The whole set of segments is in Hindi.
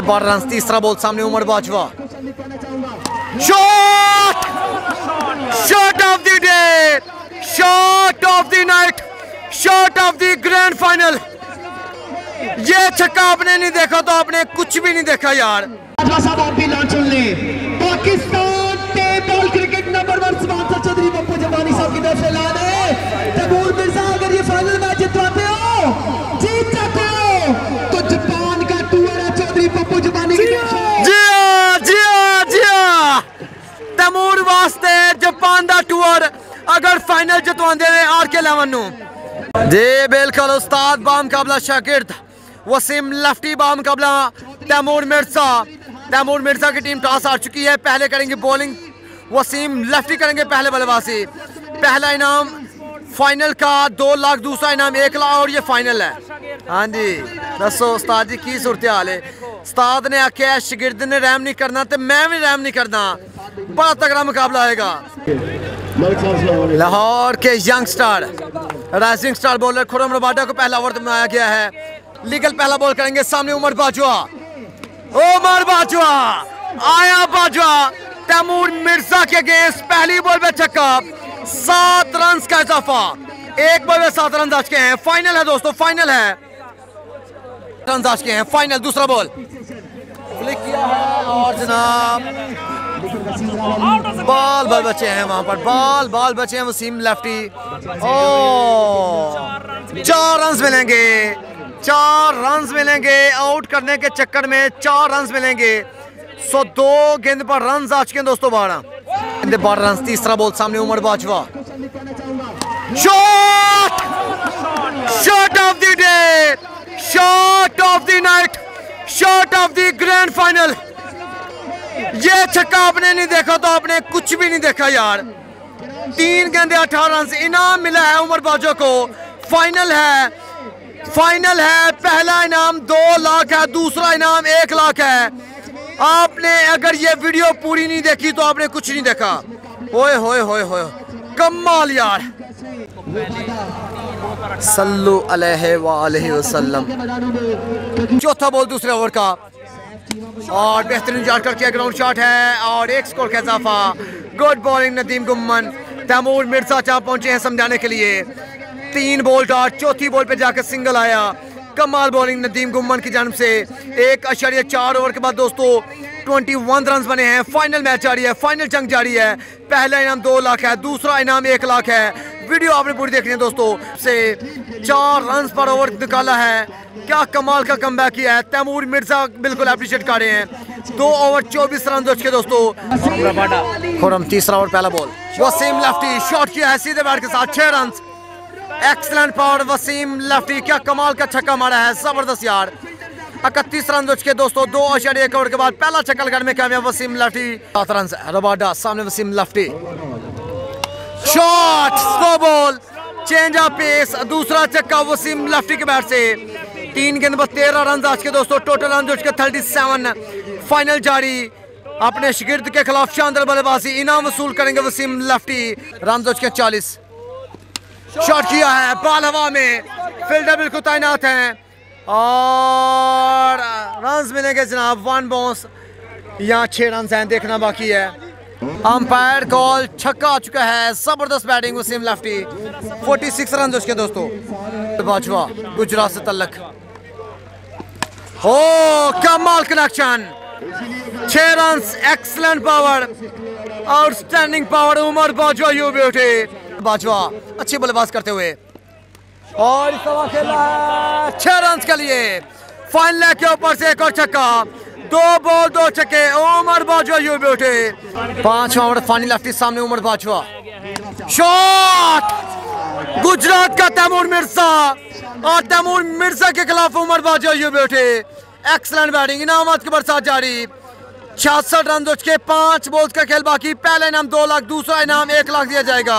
बारह रन तीसरा बॉल सामने Umar Bajwa shot shot of the day shot of the night shot of the grand final ये छक्का आपने नहीं देखा तो आपने कुछ भी नहीं देखा यार पाकिस्तान के cricket number one sponsor Chaudhry Pappu Zamani साहब की तरफ़ से ऐलान की। तैमूर वास्ते जापान दा टूर अगर फाइनल ने आर के इलेवन जी बिल्कुल, उस्ताद बाम शागिर्द, वसीम लफ्टी बाम काबला तैमूर तैमूर की टीम टॉस हार चुकी है, पहले करेंगे बॉलिंग वसीम लफ्टी करेंगे पहले बल्लेबाजी। पहला इनाम फाइनल का दो लाख दूसरा इनाम, एक लाख और ये फाइनल है। हाँ जी, दसो, उस्ताद जी, की सूरत हाल है। उस्ताद ने आख्या शगिर्द ने रैम नहीं करना तो मैं भी रैम नहीं करना। बड़ा तगड़ा मुकाबला आएगा लाहौर के young star rising star bowler Khurram Rabada को पहला ओवर बनाया गया है। लीगल पहला बॉल करेंगे, सामने उमर बाजवा उमर बाजवा आया बाजवा तैमूर मिर्ज़ा के अगेंस्ट पहली बॉल पे छक्का सात रन का इजाफा। एक बॉल में सात रन आज के हैं। फाइनल है दोस्तों फाइनल है। रन आज के हैं फाइनल दूसरा बॉल। फ्लिक किया है और जनाब बाल बाल बचे हैं वहाँ पर। बाल बाल बचे हैं वसीम लेफ्टी ओ चार रन मिलेंगे। चार रन मिलेंगे आउट करने के चक्कर में, चार रन मिलेंगे। सो दो गेंद पर रन आ चुके हैं दोस्तों बारह गेंद बारह रन तीसरा बॉल सामने Umar Bajwa shot shot of the day shot of the night shot of the grand final ये छक्का आपने नहीं देखा तो आपने कुछ भी नहीं देखा यार तीन गेंदे अठारह रन इनाम मिला है उमर बाजवा को फाइनल है फाइनल है पहला इनाम दो लाख है दूसरा इनाम एक लाख है आपने अगर ये वीडियो पूरी नहीं देखी तो आपने कुछ नहीं देखा। ओए होए होए होए। कमाल यार। सल्लु अलैहि वसल्लम। चौथा बॉल दूसरे ओवर का। और बेहतरीन जाकर किया ग्राउंड शॉट है और एक स्कोर का इजाफा। Good bowling Nadeem Gumman. Taimur Mirza चाह पहुँचे हैं समझाने के लिए। तीन बॉल डॉट चौथी बॉल पे जाकर सिंगल आया। कमाल बॉलिंग नदीम गुम्मन की जानब से। एक अशरिया चार ओवर के बाद दोस्तों 21 रन बने हैं। फाइनल मैच जारी है फाइनल जंग जारी है। पहला इनाम दो लाख है दूसरा इनाम एक लाख है। वीडियो आपने पूरी देखनी है दोस्तों। से चार रन पर ओवर निकाला है। क्या कमाल का कम किया है। तैमूर मिर्ज़ा बिल्कुल अप्रिशिएट कर रहे हैं। दो ओवर चौबीस रन दो के दोस्तों। खुरम तीसरा ओवर पहला बॉल वसीम लेफ्टी शॉट किया है सीधे बैट के साथ छह run excellent power Waseem lefty क्या कमाल का छक्का मारा है, ज़बरदस्त यार। इकतीस रन के दोस्तों, दो अशर एक ओवर के बाद पहला छक्का लगाने में कामयाब वसीम लेफ्टी। सात रन, रबाडा, सामने Waseem lefty. Shot slow ball change of pace दूसरा चक्का वसीम लेफ्टी के बैट से। तीन गेंद पर तेरह रन आज के दोस्तों टोटल रन के थर्टी सेवन फाइनल जारी। अपने शिगिर्द के खिलाफ शानदार बल्लेबाजी, इनाम वसूल करेंगे वसीम लेफ्टी। रन के चालीस। शॉट किया है बाल हवा में फील्डर बिल्कुल तैनात हैं। और रन मिलेंगे जनाब वन बाउंस यहाँ छह रन हैं, देखना बाकी है। अंपायर कॉल छक्का आ चुका है, ज़बरदस्त बैटिंग वसीम लेफ्टी 46 रन उसके दोस्तों। बाजवा, गुजरात से तलक हो, कमाल कनेक्शन छह run excellent power outstanding power Umar Bajwa you beauty Bajwa अच्छी बल्लेबाज करते हुए। और छह रन के लिए। फाइनल के ऊपर से एक और छक्का। दो बॉल, दो छक्के। उमर बाजवा यू ब्यूटी पाँच ओवर फाइनल लेफ्टी सामने उमर बाजवा शॉट गुजरात का तैमूर मिर्ज़ा। और तैमूर मिर्ज़ा के खिलाफ Umar Bajwa you beauty excellent batting इनामत की बरसात जारी। छियासठ रन के पाँच बॉल्स का खेल बाकी। पहला इनाम दो लाख, दूसरा इनाम एक लाख दिया जाएगा।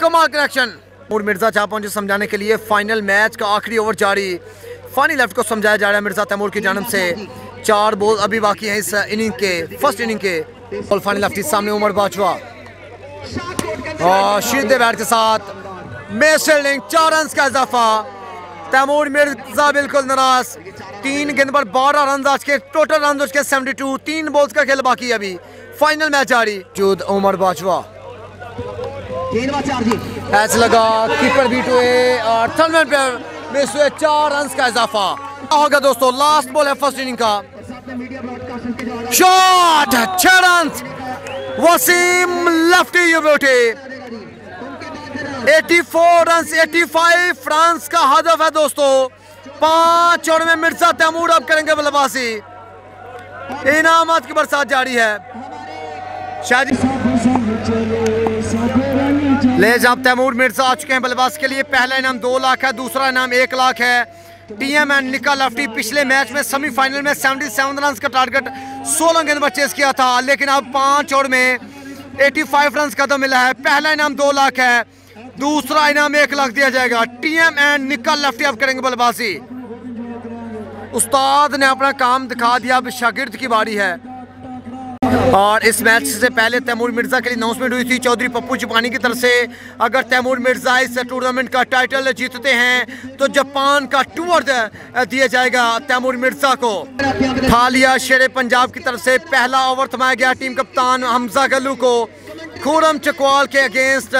कमाल कनेक्शन और मिर्ज़ा चाह पहुँचे समझाने के लिए फाइनल मैच का आखिरी ओवर जारी। फाइनल लेफ़्ट को समझाया जा रहा है मिर्ज़ा तैमूर की जानब से। चार बॉल अभी बाकी हैं इस इनिंग के फ़र्स्ट इनिंग के। बॉल फाइनल लेफ्टी सामने उमर बाजवा। और शीदे बैट के साथ मेस चार रन का इजाफा। तैमूर मिर्ज़ा बिल्कुल नाराज़। तीन गेंद पर बारह रन आज के टोटल रन आज के 72 तीन बॉल्स का खेल बाकी अभी। फाइनल मैच जारी जूद उमर बाजवा। लगा कीपर बीट हुए और थर्ड मैन पे मिस हुए चार रन का इजाफा। होगा दोस्तों लास्ट बॉल है फ़र्स्ट इनिंग का। शॉट छह run Waseem lefty you beauty 84 run 85 फ्रांस का हदफ है दोस्तों। पाँच और में मिर्ज़ा तैमूर अब करेंगे बल्लेबाजी। इनामत की बरसात जारी है। ले जब तैमूर, मिर्ज़ा आ चुके हैं बल्लेबाज के लिए। पहला इनाम दो लाख है, दूसरा इनाम एक लाख है। टीएम एंड निका लफ्टी पिछले मैच में सेमीफाइनल में 77 रन का टारगेट 16 गेंद पर चेस किया था, लेकिन अब पाँच ओवर में 85 रन का तो मिला है। पहला इनाम दो लाख है, दूसरा इनाम एक लाख दिया जाएगा। टीएम एंड निका लफ्टी अब करेंगे बल्लेबाजी। उस्ताद ने अपना काम दिखा दिया, अब शागिर्द की बारी है। और इस मैच से पहले तैमूर मिर्ज़ा के लिए अनाउंसमेंट हुई थी, चौधरी पप्पू चुपानी की तरफ़ से। अगर तैमूर मिर्ज़ा इस टूर्नामेंट का टाइटल जीतते हैं तो जापान का टूर दिया जाएगा तैमूर मिर्ज़ा को। थालिया शेर पंजाब की तरफ़ से पहला ओवर थमाया गया टीम कप्तान हमजा गलू को। खुरम चकवाल के अगेंस्ट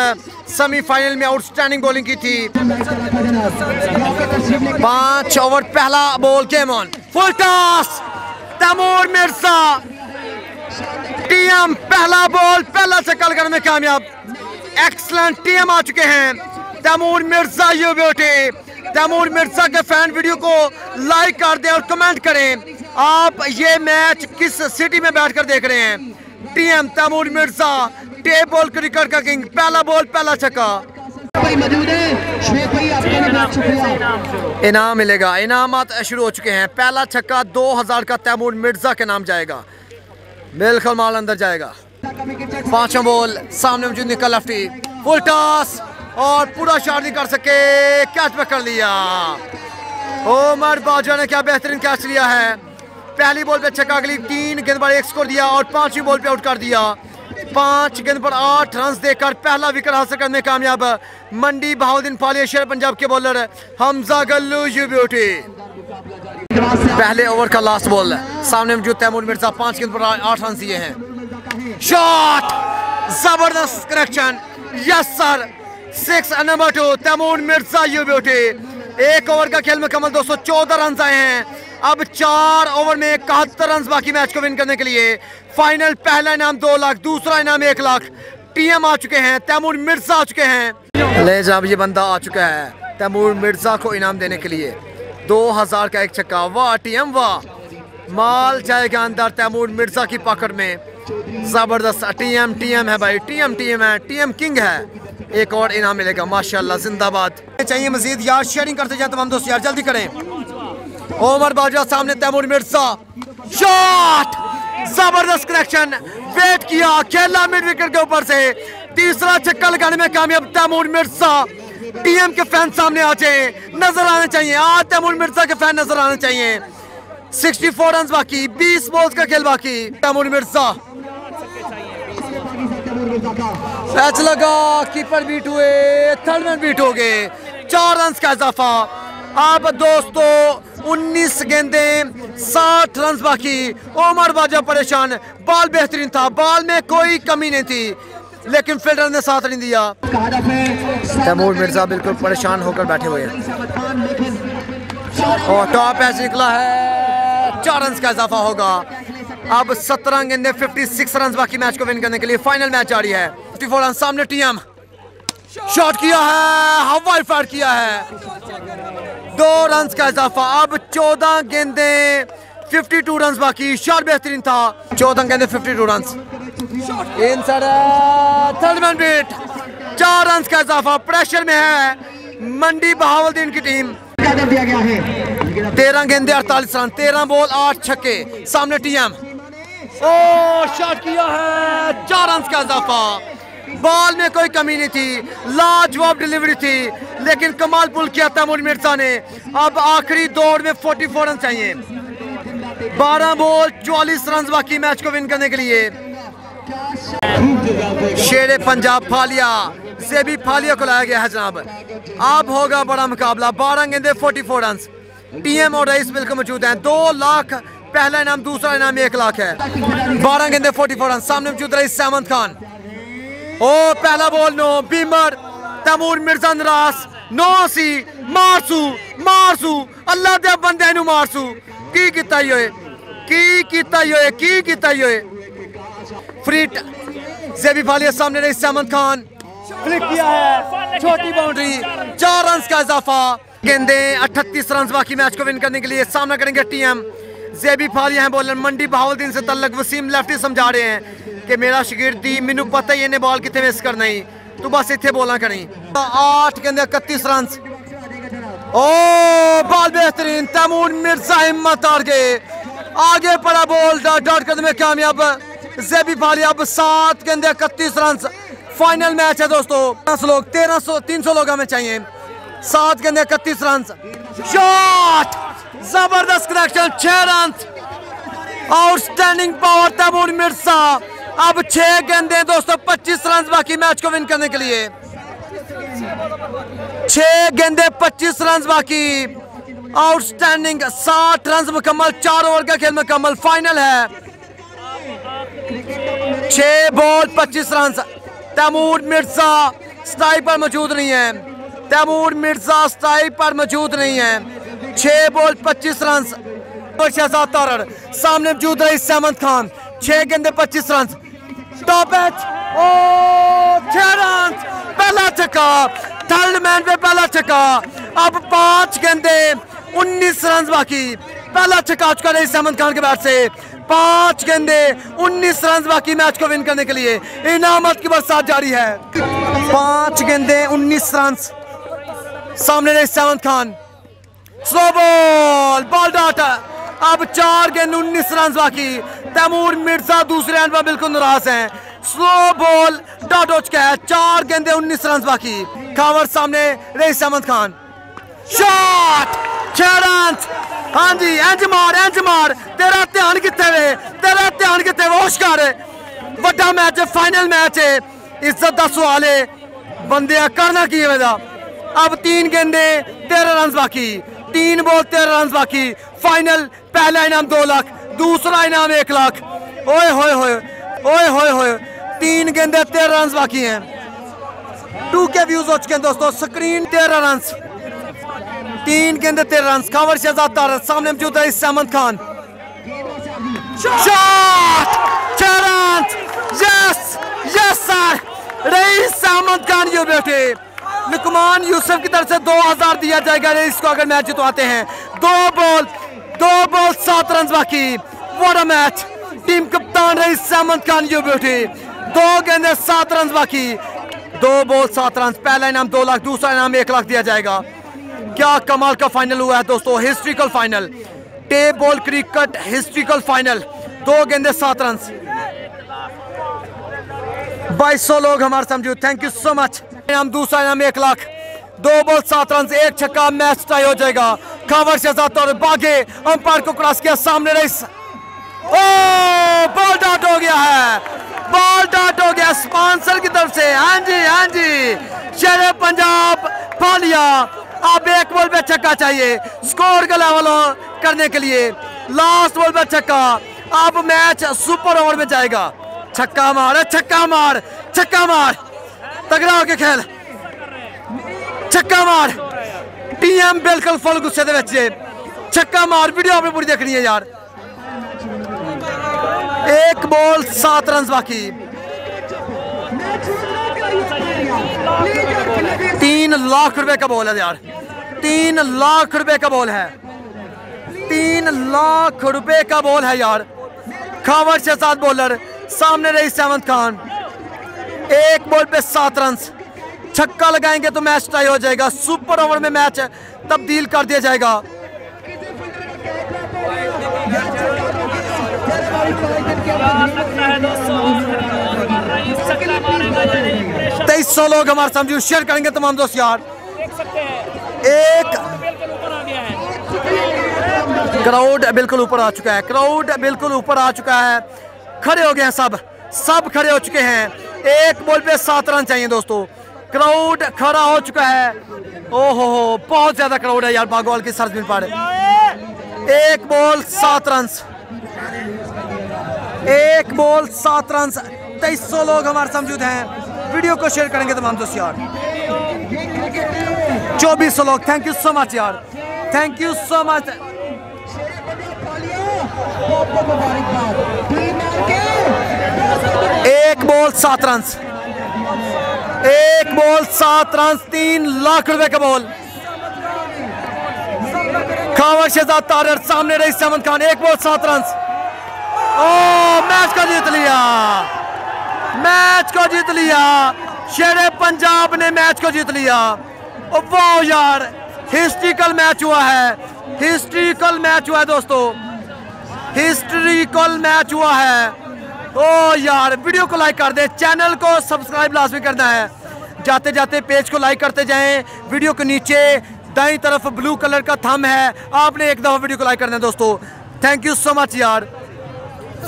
सेमीफाइनल में आउटस्टैंडिंग बॉलिंग की थी। पाँच ओवर पहला ball game on full toss Taimur Mirza. TM पहला बॉल पहला चक्कर करने में कामयाब। एक्सलेंट टीएम आ चुके हैं। तैमूर मिर्ज़ा यू ब्यूटी तैमूर मिर्ज़ा के फ़ैन वीडियो को लाइक कर दें और कमेंट करें। आप ये मैच किस सिटी में बैठकर देख रहे हैं? TM Taimur Mirza. Tape ball cricket का किंग पहला बॉल पहला छक्का। भाई मौजूद है श्वेत भाई आपका भी बहुत शुक्रिया। इनाम मिलेगा इनामत शुरू हो चुके हैं। पहला छक्का 2000 का तैमूर मिर्ज़ा के नाम जाएगा। बिल्कुल माल अंदर जाएगा। पांचवा बॉल सामने मौजूद निकल लफ्टी। फुल टॉस और पूरा शॉट नहीं कर सके कैच पकड़ लिया। ओमर बाजा ने क्या बेहतरीन कैच लिया है। पहली बॉल पे छक्का अगली तीन गेंद पर एक स्कोर दिया और पांचवी बॉल पे आउट कर दिया। पाँच गेंद पर आठ रन देकर पहला विकेट हासिल करने कामयाब। मंडी बहाउद्दीन फालिया शेर पंजाब के bowler Hamza Gallu you beauty पहले ओवर का लास्ट बॉल सामने मौजूद तैमूर मिर्ज़ा, पाँच गेंद पर आठ रन दिए हैं। शॉट ज़बरदस्त connection yes sir six number two Taimur Mirza you beauty एक ओवर का खेल मुकम्मल 214 रन आए हैं। अब चार ओवर में इकहत्तर रन बाकी मैच को विन करने के लिए फाइनल पहला इनाम दो लाख, दूसरा इनाम एक लाख। टीएम आ चुके हैं, तैमूर मिर्ज़ा आ चुके हैं। ले जब ये बंदा आ चुका है, तैमूर मिर्ज़ा को इनाम देने के लिए। दो हज़ार का एक छक्का, वाह टीएम वाह। माल जाएगा अंदर तैमूर मिर्ज़ा की पकड़ में। ज़बरदस्त टीएम टीएम है भाई टीएम टीएम है टीएम किंग है। एक और इनाम मिलेगा, माशाल्लाह, जिंदाबाद। चाहिए मजीद यार शेयरिंग करते जाए तमाम दोस्त, यार, जल्दी करें। ओमर बाजवा सामने तैमूर मिर्ज़ा। शॉट ज़बरदस्त कनेक्शन वेट किया। खेला मिड विकेट के ऊपर से। तीसरा छक्का लगाने में कामयाब तैमूर मिर्ज़ा। टीएम के फ़ैन सामने आ जाए नज़र आने चाहिए। आज तैमूर मिर्ज़ा के फ़ैन नज़र आने चाहिए। 64 रन बाकी। 20 बॉल्स का खेल बाकी। तैमूर मिर्ज़ा। मैच लगा। कीपर बीट हुए। थर्ड मैन बीट हो गए। चार रन का इजाफा। अब दोस्तों 19 गेंदे 60 रन बाकी। ओमर बाजा परेशान। बॉल बेहतरीन था। बॉल में कोई कमी नहीं थी। लेकिन फील्डर ने साथ नहीं दिया। तैमूर मिर्ज़ा बिल्कुल परेशान होकर बैठे हुए हैं। और टॉप ऐस निकला है। चार रन का इजाफा होगा। अब 17 गेंदे 56 रन बाकी मैच को विन करने के लिए फाइनल मैच जारी है। 54 रन सामने टीएम शॉट किया है। हवाई फायर किया है। दो रन का इजाफा। अब 14 गेंदे 52 रन बाकी। शॉट बेहतरीन था। 14 गेंदे 52 run in third man beat चार रन का इजाफा। प्रेशर में है मंडी बहावलदीन की टीम दिया गया है तेरह गेंदे, अड़तालीस रन तेरह बॉल आठ छक्के। सामने टीएम ओ शॉट किया है। चार रन का इजाफा। बॉल में कोई कमी नहीं थी। लाजवाब डिलीवरी थी, लेकिन कमाल पुल किया तैमूर मिर्ज़ा ने। अब आखिरी दौड़ में 44 रन चाहिए। 12 बॉल 44 रन बाकी मैच को विन करने के लिए। शेर पंजाब फालिया से भी फालिया को लाया गया है जनाब। अब होगा बड़ा मुकाबला। बारह गेंदे 44 रन टीएम और रईस बिल्कुल मौजूद हैं। दो लाख, पहला इनाम, दूसरा इनाम, एक लाख है। बारह गेंदे, फोर्टी फोर रन सामने मौजूद रईस सहमद खान। ओ, पहला ball no, beamer, Taimur, Mirza नरास नो सी मारसू मारसू, अल्लाह दे बंदे नु मारसू। की कीता ही की कीता ही की कीता होए? फ्रीट जेबी फालिया सामने रही सहमद खान। फ्लिक किया है, छोटी बाउंड्री, चार रन का इजाफा। गेंदे 38 रन बाकी मैच को विन करने के लिए सामना करेंगे टीएम। है बॉलर मंडी बहावुद्दीन से तल्लक वसीम लेफ्टी समझा रहे हैं कि मेरा शिगिर्दी, मैनू पता ही इन्हें बॉल कितने मिस करना ही। तू बस इतने बोला करी। आठ गेंदे इकतीस रन ओ बॉल बेहतरीन, तैमूर मिर्ज़ा हिम्मत हार गए। आगे पड़ा बॉल डॉट कदम कामयाब। जेबी फालिया अब सात गेंदे इकतीस रन फाइनल मैच है दोस्तों। दस लोग, तेरह सौ तीन सौ लोग हमें चाहिए। सात गेंदे इकतीस रन शॉट ज़बरदस्त कनेक्शन छह run outstanding power Taimur Mirza अब छह गेंदे दोस्तों पच्चीस रन बाकी मैच को विन करने के लिए। छह गेंदे पच्चीस रन बाकी। आउटस्टैंडिंग साठ रन मुकम्मल, चार ओवर का खेल मुकम्मल फाइनल है। छह बॉल पच्चीस रन तैमूर मिर्ज़ा स्ट्राइक पर मौजूद नहीं है। तैमूर मिर्ज़ा स्ट्राइक पर मौजूद नहीं है। छह बॉल, पच्चीस रन शहजाद तारड़ सामने मौजूद रही सहमद खान। छह गेंदे, पच्चीस रन टॉप एच ओ, छह रन पहला छक्का। थर्ड मैन पे पहला छक्का। अब पाँच गेंदे, उन्नीस रन बाकी। पहला छक्का आ चुका रही सहमद खान के बैट से। पाँच गेंदे, उन्नीस रन बाकी मैच को विन करने के लिए। इनामत की बरसात जारी है। पाँच गेंदे, उन्नीस रन सामने रही Sahmad Khan. Slow ball ball dot अब चार गेंद, उन्नीस रन बाकी। तैमूर, मिर्ज़ा दूसरे एंड पर बिल्कुल नाराज़ हैं। स्लो बॉल डॉट हो चुका है। चार गेंदे, उन्नीस रन बाकी। खावर सामने, रईस अहमद खान। शॉट छह रन हाँ जी इंज मार इंज मार। तेरा ध्यान कितने वे? तेरा ध्यान कितने वे? होश वा मैच है फाइनल मैच है। इज़्ज़त का सवाल है। बंदे करना की है अब तीन गेंदे, तेरह रन बाकी। तीन बॉल, तेरह रन बाकी। फाइनल पहला इनाम दो लाख, दूसरा इनाम एक लाख। ओए, होए होए, ओए, होए होए, तीन गेंदे, तेरह रन बाकी हैं। टू के व्यूज़ हो चुके हैं दोस्तों स्क्रीन तेरह रन तीन गेंदे, तेरह रन खबर शहजाद तार सामने मौजूद है Sahmad Khan. Yes yes sir Raees Ahmad Khan ये बेटे लुकमान यूसुफ की तरफ़ से 2000 दिया जाएगा। इसको अगर मैच जितवाते हैं, दो बॉल दो बॉल, सात रन बाकी। व्हाट अ मैच टीम कप्तान रही अहमद खान ये बेटे दो गेंदे, सात रन बाकी। दो बॉल, सात रन। पहला इनाम दो लाख, दूसरा इनाम एक लाख दिया जाएगा। क्या कमाल का फाइनल हुआ है दोस्तों historical final tape ball cricket historical final दो गेंदे, सात रन। बाईस सौ लोग हमारे समझो थैंक यू सो मच इनाम दूसरा इनाम एक लाख। दो बॉल, सात रन, एक छक्का, मैच टाई हो जाएगा। खबर शहजाद और बागे, अंपायर को क्रॉस किया सामने रईस ओ बॉल डॉट हो गया है। बॉल डॉट हो गया स्पॉन्सर की तरफ़ से। हाँ जी हाँ जी। शेर पंजाब फालिया अब एक बॉल पे छक्का चाहिए। स्कोर का लेवल करने के लिए। लास्ट बॉल पे छक्का। अब मैच सुपर ओवर में जाएगा। छक्का मार छक्का मार छक्का मार। तगड़ा होके खेल। छक्का मार। टीएम बिल्कुल फुल गुस्से दे बच्चे छक्का मार, वीडियो आपने पूरी देखनी है यार। एक बॉल, सात रन बाकी। तीन लाख रुपए का बॉल है यार। तीन लाख रुपए का बॉल है। तीन लाख रुपए का बॉल है यार। खावर से सात बॉलर, सामने रही सेवंत खान। एक बॉल पे सात रन छक्का लगाएँगे तो मैच टाई हो जाएगा। सुपर ओवर में मैच तब्दील कर दिया जाएगा। तेईस सौ लोग हमारे समझो शेयर करेंगे तमाम दोस्त यार। एक क्राउड बिल्कुल ऊपर आ चुका है। क्राउड बिल्कुल ऊपर आ चुका है। खड़े हो गए हैं सब। सब खड़े हो चुके हैं। एक बॉल पे सात रन चाहिए दोस्तों। क्राउड खड़ा हो चुका है। ओहो हो, बहुत ज़्यादा क्राउड है यार बागवाल की सरजमीन पर। एक बॉल, सात रन एक बॉल, सात रन तेईस सौ लोग हमारे समझूद हैं। वीडियो को शेयर करेंगे तमाम दोस्त यार। चौबीस सौ लोग थैंक यू सो मच यार। थैंक यू सो मच एक बॉल, सात रन एक बॉल, सात रन तीन लाख रुपए का बॉल. खावर शहजाद तारर सामने रही अहमद खान, एक बॉल, सात रन ओ, मैच को जीत लिया. मैच को जीत लिया. शेर पंजाब ने मैच को जीत लिया. वाह यार, हिस्ट्रिकल मैच हुआ है. हिस्ट्रिकल मैच हुआ है दोस्तों. हिस्ट्रिकल मैच हुआ है. ओ यार वीडियो को लाइक कर दे चैनल को सब्सक्राइब लाजमी करना है। जाते जाते पेज को लाइक करते जाएँ वीडियो के नीचे दाई तरफ़ ब्लू कलर का थम है, आपने एक दफ़ा वीडियो को लाइक करना है दोस्तों। थैंक यू सो मच यार।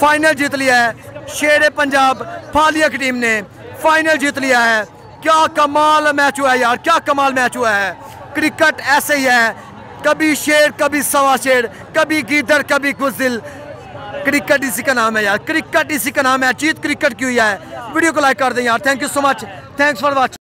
फाइनल जीत लिया है, शेर पंजाब, फालिया की टीम ने फाइनल जीत लिया है। क्या कमाल मैच हुआ है यार, क्या कमाल मैच हुआ है। क्रिकेट ऐसे ही है, कभी शेर, कभी सवा शेर, कभी गीदर कभी गुजिल। क्रिकेट इसी का नाम है यार। क्रिकेट इसी का नाम है। अचीत क्रिकेट की हुई है वीडियो को लाइक कर दें यार। Thank you so much thanks for watching